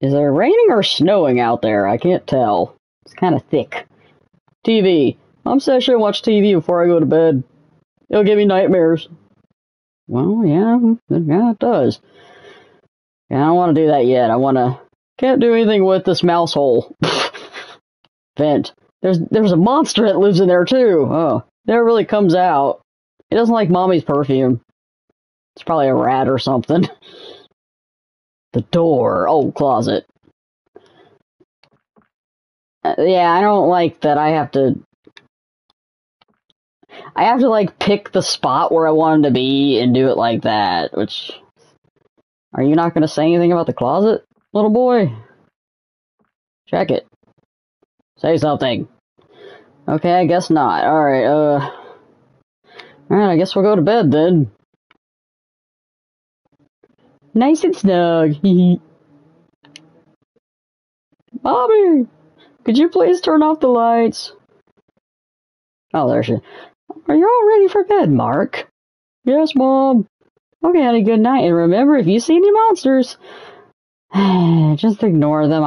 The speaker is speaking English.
Is it raining or snowing out there? I can't tell. It's kind of thick. TV. I'm saying I should watch TV before I go to bed. It'll give me nightmares. Well, yeah, yeah, it does. Yeah, I don't want to do that yet. I want to. Can't do anything with this mouse hole. Vent. There's there's a monster that lives in there too. Oh, never really comes out. It doesn't like mommy's perfume. It's probably a rat or something. The door. Oh, closet. Uh, yeah, I don't like that I have to. I have to, like, pick the spot where I want him to be and do it like that, which. Are you not going to say anything about the closet, little boy? Check it. Say something. Okay, I guess not. Alright, uh. Alright, I guess we'll go to bed then. Nice and snug. Bobby, could you please turn off the lights? Oh, there she. Are you all ready for bed, Mark? Yes, Mom. Okay, honey, good night. And remember, if you see any monsters, just ignore them.